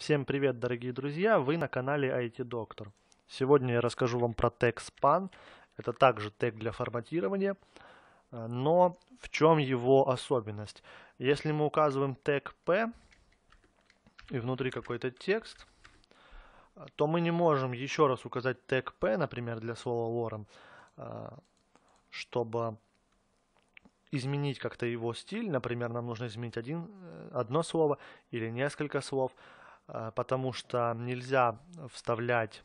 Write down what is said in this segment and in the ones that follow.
Всем привет, дорогие друзья! Вы на канале IT Доктор. Сегодня я расскажу вам про тег span. Это также тег для форматирования, э, но в чем его особенность? Если мы указываем тег p и внутри какой-то текст, э, то мы не можем еще раз указать тег p, например, для слова lorem, э, чтобы изменить как-то его стиль. Например, нам нужно изменить один, одно слово или несколько слов. А, потому что нельзя вставлять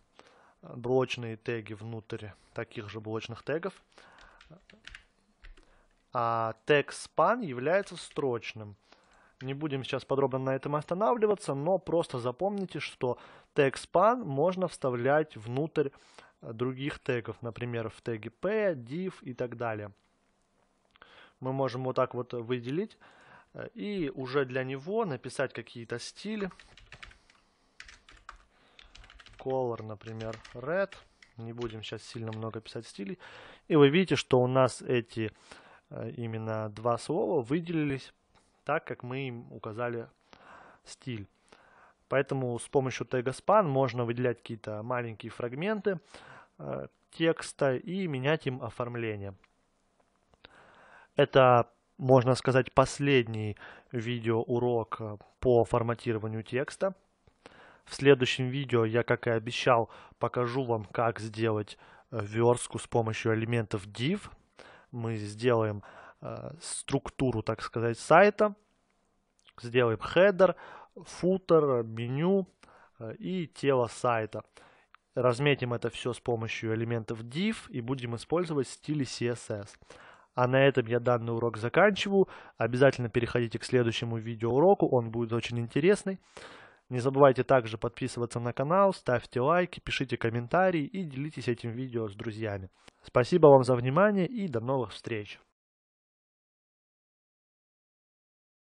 блочные теги внутрь таких же блочных тегов. А тег span является строчным. Не будем сейчас подробно на этом останавливаться, но просто запомните, что тег span можно вставлять внутрь других тегов, например, в теге p, div и так далее. Мы можем вот так вот выделить э, и уже для него написать какие-то стили, color, например, red. Не будем сейчас сильно много писать стилей. И вы видите, что у нас эти э, именно два слова выделились так, как мы им указали стиль. Поэтому с помощью тега span можно выделять какие-то маленькие фрагменты э, текста и менять им оформление. Это, можно сказать, последний видеоурок э, по форматированию текста. В следующем видео я, как и обещал, покажу вам, как сделать э, верстку с помощью элементов div. Мы сделаем э, структуру, так сказать, сайта, сделаем header, footer, меню э, и тело сайта. Разметим это все с помощью элементов div и будем использовать стили CSS. А на этом я данный урок заканчиваю. Обязательно переходите к следующему видеоуроку, он будет очень интересный. Не забывайте также подписываться на канал, ставьте лайки, пишите комментарии и делитесь этим видео с друзьями. Спасибо вам за внимание и до новых встреч!